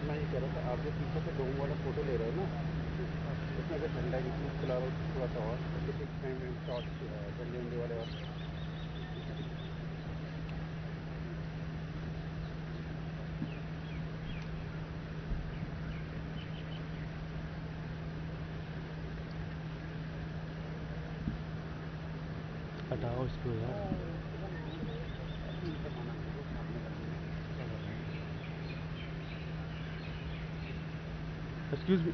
मैं ये कह रहा था, आप जो पीछे से डोम वाला फ़ोटो ले रहे हो ना, उसमें अगर ठंडा जिसमें खुला थोड़ा सा और कुछ टाइम शॉर्ट ठंडे वंडे वाले और हटाओ इसको यार एक्सक्यूज मी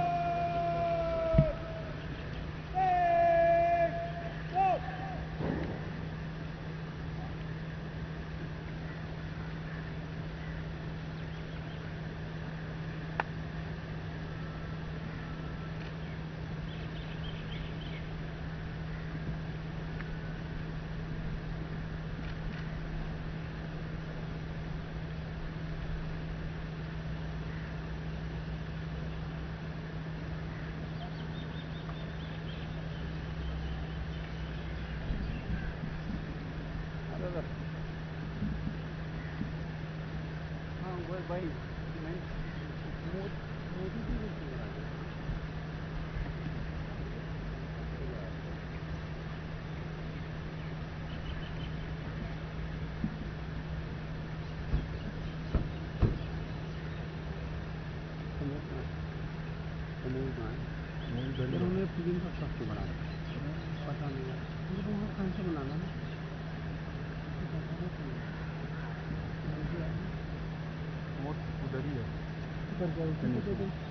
हाँ वो भाई Thank you.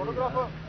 Photographer.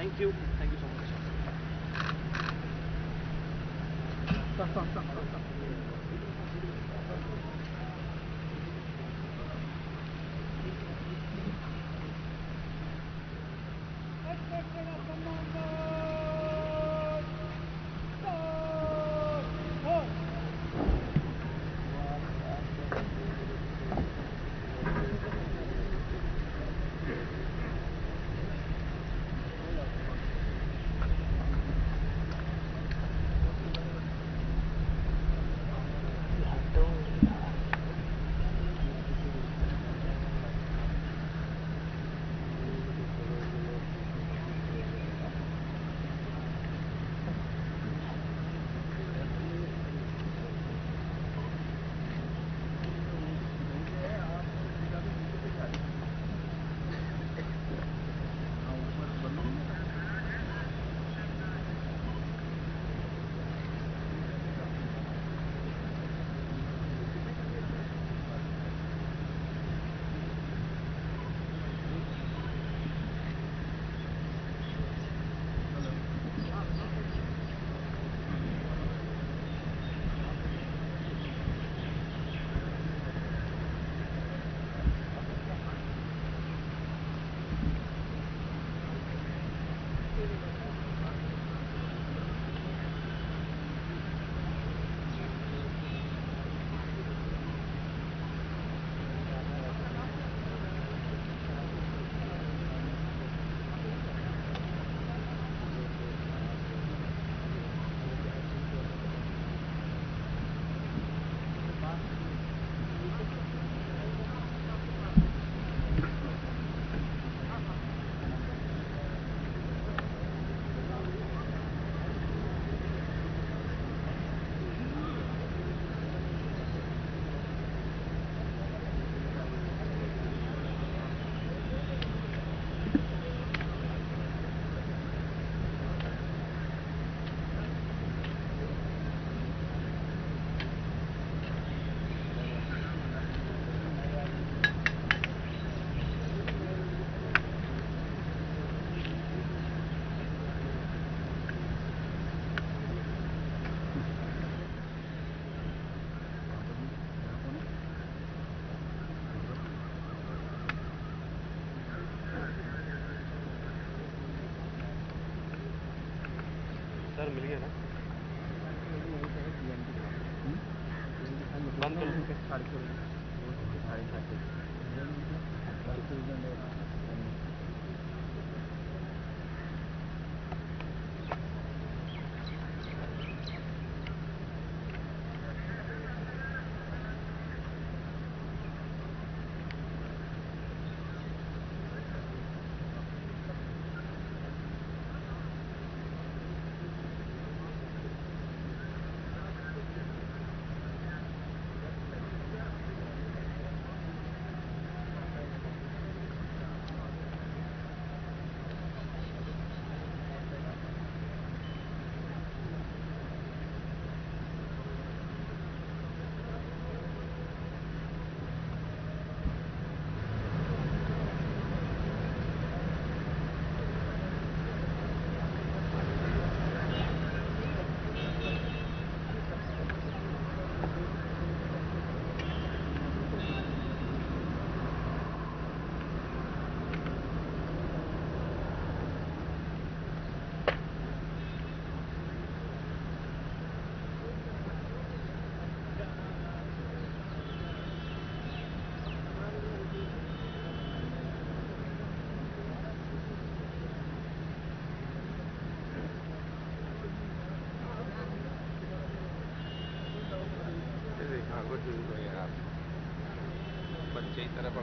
Thank you. Thank you so much. Stop, stop, stop, stop, stop.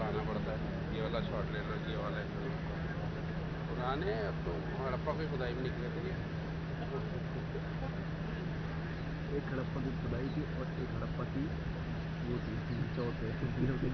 पढ़ाना पड़ता है। ये वाला शॉर्ट ले लो ये वाला पुराने अब तो हड़प्पा की खुदाई भी निकले थे एक हड़प्पा की खुदाई थी और एक हड़प्पा की वो थी तीन चौथे। तीनों के